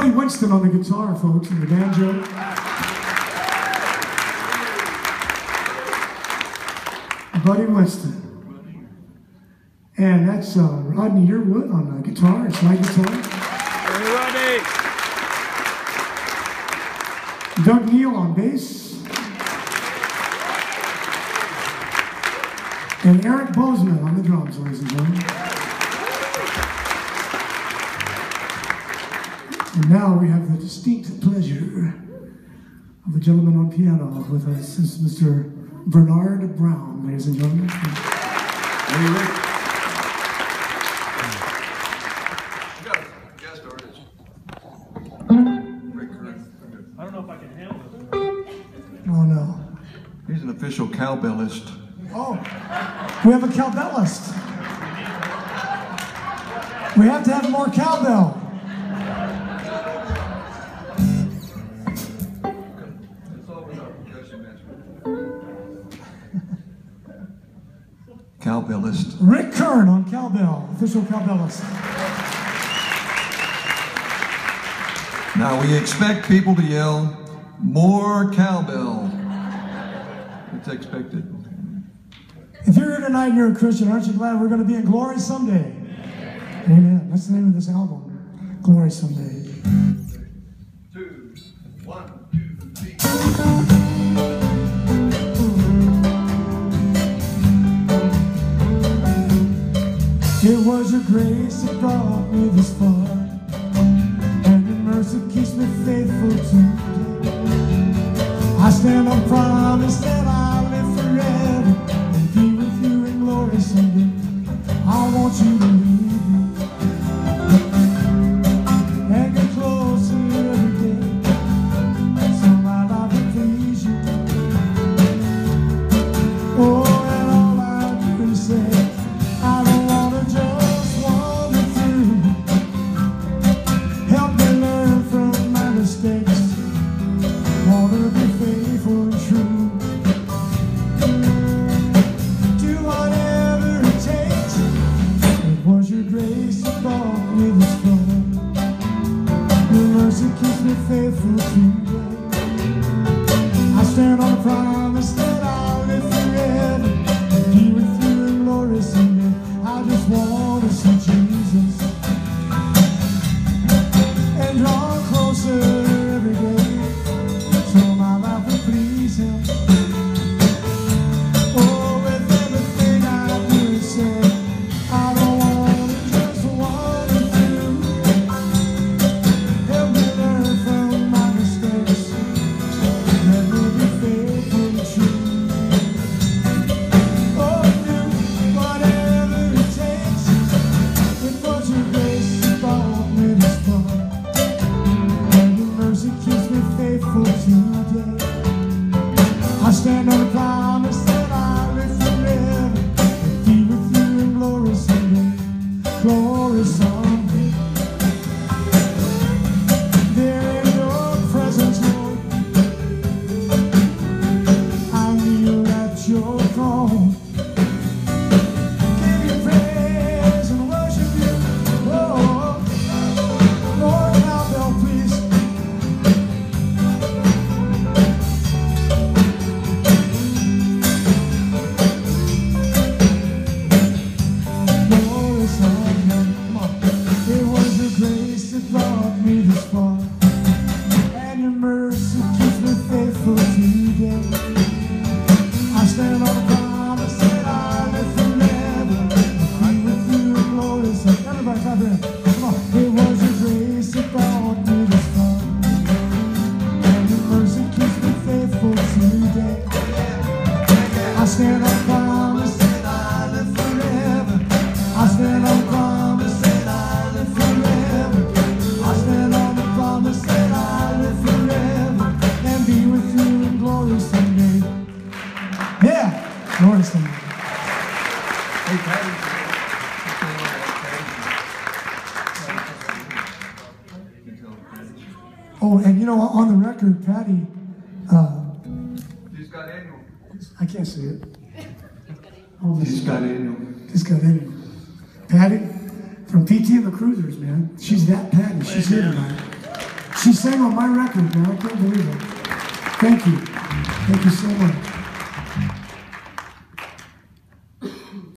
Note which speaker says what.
Speaker 1: Buddy Winston on the guitar, folks, and the banjo. Buddy Winston. And that's uh, Rodney Yearwood on the guitar, it's my guitar.
Speaker 2: Hey, Rodney.
Speaker 1: Doug Neal on bass. And Eric Bozeman on the drums, ladies and gentlemen. And now we have the distinct pleasure of the gentleman on piano with us, is Mr. Bernard Brown, ladies and gentlemen.
Speaker 3: Hey, Rick. Got a guest artist. Rick
Speaker 2: I don't know if I can handle this.
Speaker 1: Oh no.
Speaker 3: He's an official cowbellist.
Speaker 1: Oh, we have a cowbellist. We have to have more cowbell.
Speaker 3: Cowbellist.
Speaker 1: Rick Kern on cowbell, official cowbellist.
Speaker 3: Now we expect people to yell, more cowbell. It's expected.
Speaker 1: If you're here tonight and you're a Christian, aren't you glad we're going to be in glory someday? Amen. That's the name of this album, Glory Someday. Was your grace that brought me this far, and your mercy keeps me faithful today. I stand on promise that I'll live forever and be with you in glory someday. I want you to me mercy keeps me faithful today. I stand on the promise that I live forever. I'm with you in glory. So everybody clap your. Come on. It was your grace that brought me this far. And your mercy keeps me faithful today. I stand on Oh, and you know, on the record, Patty, uh,
Speaker 3: He's got annual.
Speaker 1: I can't see it. Oh, this
Speaker 3: He's got annual.
Speaker 1: Just got in. Patty from PT and the Cruisers, man. She's that Patty. She's here tonight. She sang on my record, man. I can't believe it. Thank you. Thank you so much.